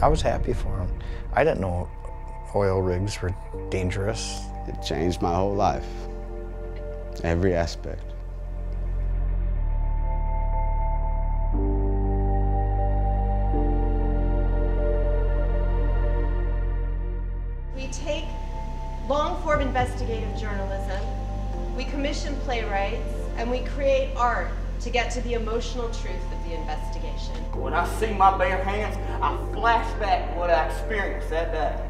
I was happy for him. I didn't know oil rigs were dangerous. It changed my whole life, every aspect. We take long-form investigative journalism, we commission playwrights, and we create art to get to the emotional truth of the investigation. When I see my bare hands, I flash back what I experienced that day.